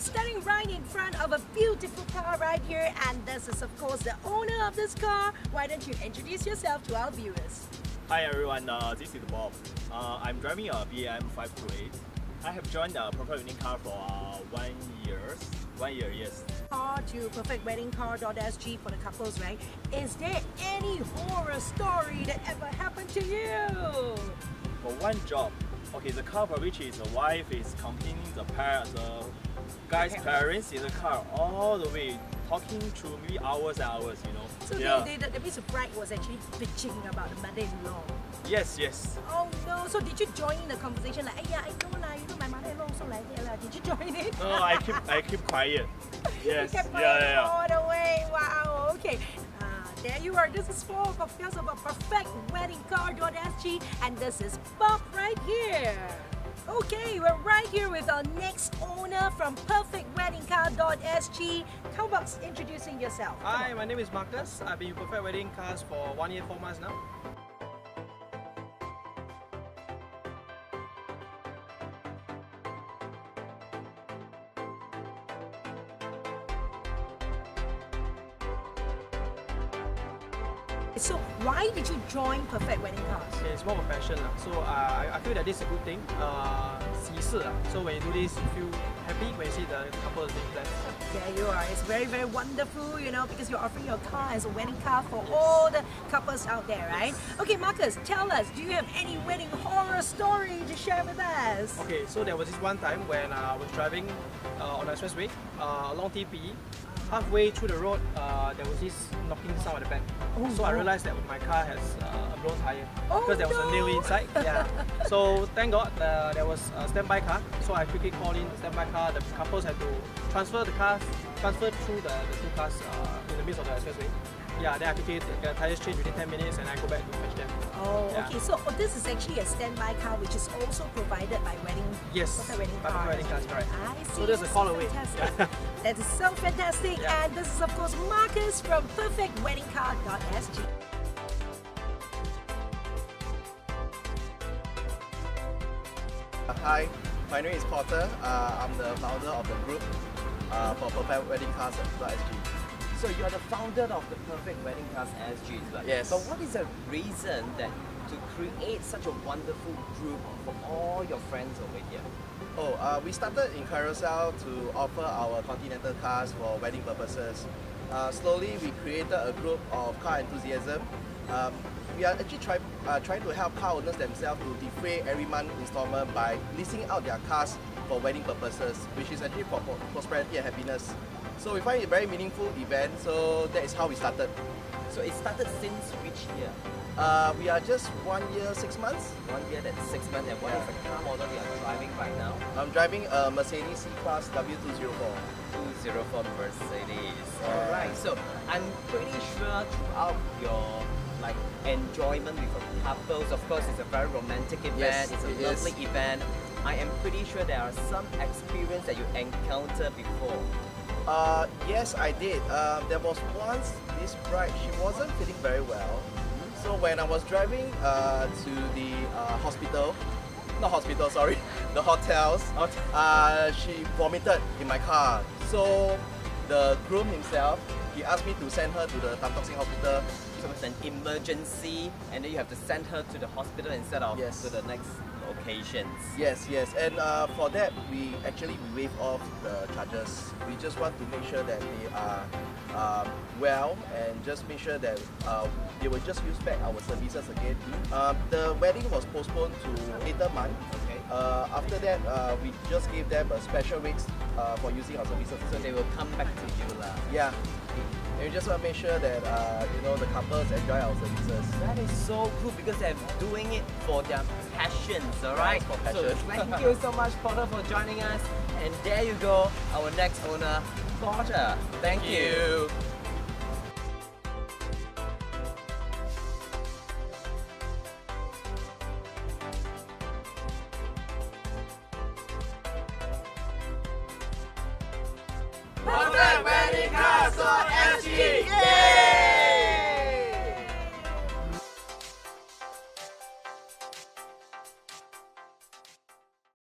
I'm standing right in front of a beautiful car right here and this is of course the owner of this car. Why don't you introduce yourself to our viewers? Hi everyone, uh, this is Bob. Uh, I'm driving a BM 528. I have joined the Perfect Wedding Car for uh, one year. One year, yes. Car to perfectweddingcar.sg for the couples, right? Is there any horror story that ever happened to you? For one job, okay, the car for which is the wife is complaining the parents, the guy's parents in the car all the way, talking through maybe hours and hours, you know. So yeah. the, the, the Miss Bride was actually bitching about the mother-in-law. Yes, yes. Oh no, so did you join in the conversation like, yeah, I know lah, you know my mother-in-law also like that lah. Did you join it? No, I keep I keep quiet. Yes. you kept yeah, yeah, yeah. all the way. Wow. Okay. Uh, there you are. This is of Fias of a Perfect Wedding Car.sg and this is Bob right here. Okay, we're right here with our next owner from perfectweddingcar.sg. How about introducing yourself? Come Hi, on. my name is Marcus. I've been with Perfect Wedding Cars for one year, four months now. So why did you join Perfect Wedding Cars? It's more of a passion. So uh, I, I feel that this is a good thing. Uh, 喜事. So when you do this, you feel happy when you see the couple is being blessed. There you are. It's very, very wonderful, you know, because you're offering your car as a wedding car for all the couples out there, right? Okay, Marcus, tell us, do you have any wedding horror story to share with us? Okay, so there was this one time when uh, I was driving uh, on the expressway uh, along TP. Halfway through the road, uh, there was this knocking sound at the back. Oh, so I realized that my car has uh, a blown tire Oh, because there was a nail inside. Yeah. so thank God uh, there was a standby car. So I quickly called in the standby car. The couples had to transfer the cars, transfer through the, the two cars uh, in the midst of the expressway. Yeah, then I quickly get the tires changed within 10 minutes and I go back to fetch them. Oh, Yeah. okay. So oh, this is actually a standby car, which is also provided by wedding. Yes, Perfect wedding by cars. Perfect Wedding Cars, correct. I see. So there's a That's call away. Yeah. that is so fantastic. Yeah. And this is of course Marcus from perfectweddingcar.sg. Hi, my name is Porter. Uh, I'm the founder of the group uh, for Perfect Wedding Cars at SG. So you are the founder of the Perfect Wedding Cars SG, right? Yes. But what is the reason that to create such a wonderful group for all your friends over here? Oh, uh, we started in Carousell to offer our Continental cars for wedding purposes. Uh, slowly, we created a group of car enthusiasm. Um, we are actually try, uh, trying to help car owners themselves to defray every month installment by leasing out their cars for wedding purposes, which is actually for prosperity and happiness. So we find it a very meaningful event, so that is how we started. So it started since which year? Uh, we are just one year, six months. One year, that's six months. And what is the car model you are driving right now? I'm driving a Mercedes C-Class W204. 204 Mercedes. Yeah. Alright, so I'm pretty sure throughout your like enjoyment with your couples, of course it's a very romantic event, Yes, it's a it lovely is. event. I am pretty sure there are some experience that you encountered before. Uh, yes, I did. Uh, there was once this bride, she wasn't feeling very well. So when I was driving uh, to the uh, hospital, not hospital, sorry, the hotels, uh, she vomited in my car. So the groom himself, he asked me to send her to the Seng Hospital. So it's an emergency and then you have to send her to the hospital instead of Yes. to the next locations. Yes, yes, and uh, for that we actually we waive off the charges. We just want to make sure that they are um, well and just make sure that uh, they will just use back our services again. Um, the wedding was postponed to later month. Okay. Uh, after that, uh, we just gave them a special rates uh, for using our services. So they will come back to you lah. yeah, and we just want to make sure that uh, you know the couples enjoy our services. That is so cool because they're doing it for their passions, alright? for So thank you so much, Porter, for joining us. And there you go, our next owner, Porter. Thank, you. you.